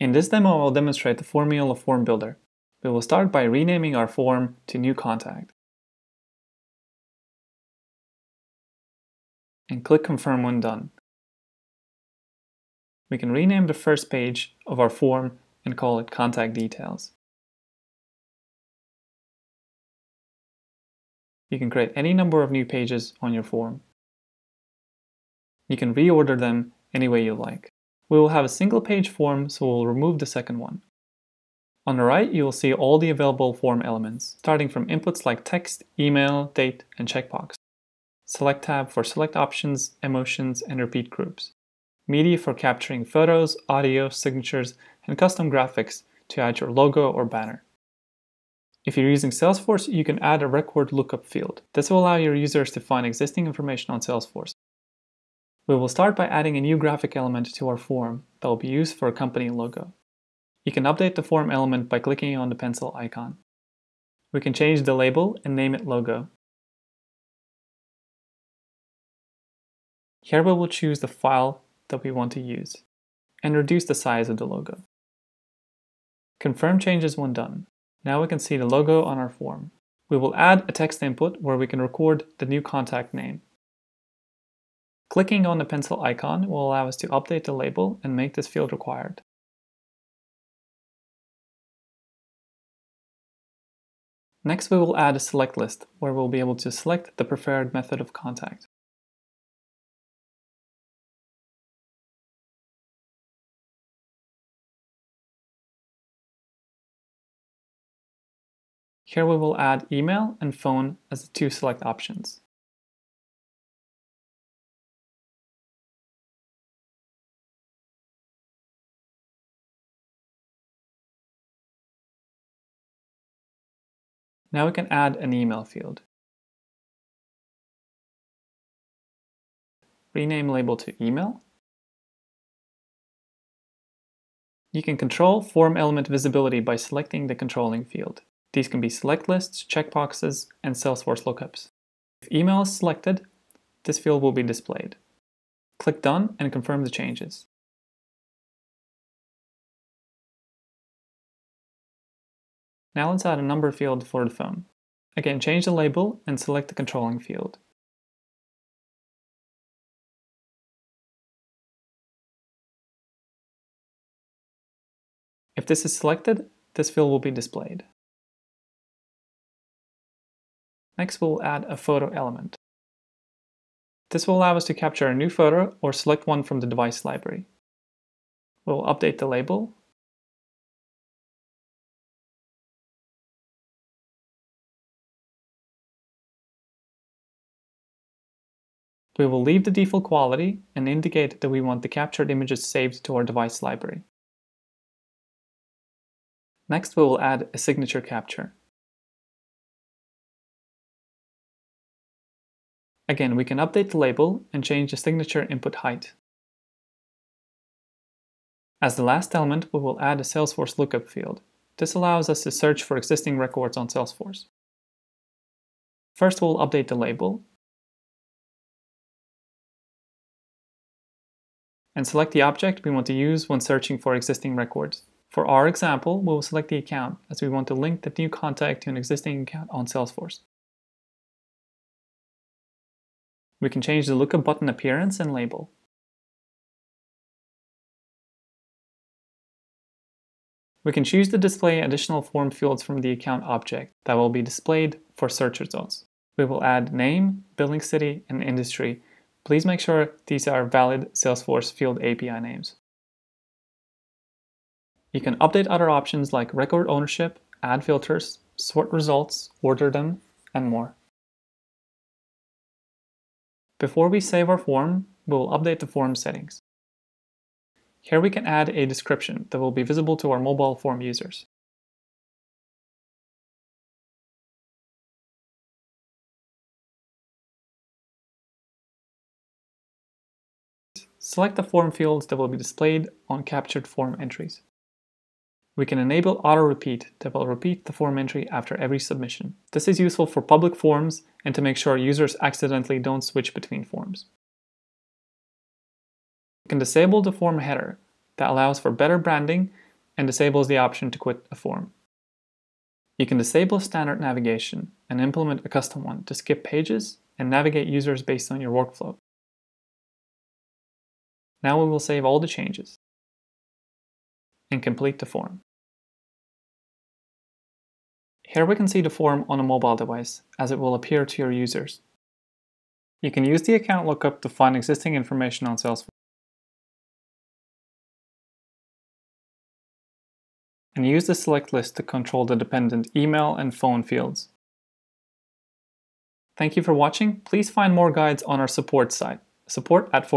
In this demo, I will demonstrate the Formyoula Form Builder. We will start by renaming our form to New Contact. And click Confirm when done. We can rename the first page of our form and call it Contact Details. You can create any number of new pages on your form. You can reorder them any way you like. We will have a single page form, so we'll remove the second one. On the right, you will see all the available form elements, starting from inputs like text, email, date, and checkbox. Select tab for select options, emotions, and repeat groups. Media for capturing photos, audio, signatures, and custom graphics to add your logo or banner. If you're using Salesforce, you can add a record lookup field. This will allow your users to find existing information on Salesforce. We will start by adding a new graphic element to our form that will be used for a company logo. You can update the form element by clicking on the pencil icon. We can change the label and name it logo. Here we will choose the file that we want to use and reduce the size of the logo. Confirm changes when done. Now we can see the logo on our form. We will add a text input where we can record the new contact name. Clicking on the pencil icon will allow us to update the label and make this field required. Next, we will add a select list where we'll be able to select the preferred method of contact. Here we will add email and phone as the two select options. Now we can add an email field. Rename label to email. You can control form element visibility by selecting the controlling field. These can be select lists, checkboxes, and Salesforce lookups. If email is selected, this field will be displayed. Click Done and confirm the changes. Now let's add a number field for the phone. Again, change the label and select the controlling field. If this is selected, this field will be displayed. Next, we'll add a photo element. This will allow us to capture a new photo or select one from the device library. We'll update the label We will leave the default quality and indicate that we want the captured images saved to our device library. Next, we will add a signature capture. Again, we can update the label and change the signature input height. As the last element, we will add a Salesforce lookup field. This allows us to search for existing records on Salesforce. First, we'll update the label and select the object we want to use when searching for existing records. For our example, we will select the account as we want to link the new contact to an existing account on Salesforce. We can change the lookup button appearance and label. We can choose to display additional form fields from the account object that will be displayed for search results. We will add name, billing city, and industry Please make sure these are valid Salesforce field API names. You can update other options like record ownership, add filters, sort results, order them, and more. Before we save our form, we will update the form settings. Here we can add a description that will be visible to our mobile form users. Select the form fields that will be displayed on captured form entries. We can enable auto repeat that will repeat the form entry after every submission. This is useful for public forms and to make sure users accidentally don't switch between forms. We can disable the form header that allows for better branding and disables the option to quit a form. You can disable standard navigation and implement a custom one to skip pages and navigate users based on your workflow. Now we will save all the changes and complete the form. Here we can see the form on a mobile device as it will appear to your users. You can use the account lookup to find existing information on Salesforce. And use the select list to control the dependent email and phone fields. Thank you for watching. Please find more guides on our support site, support at.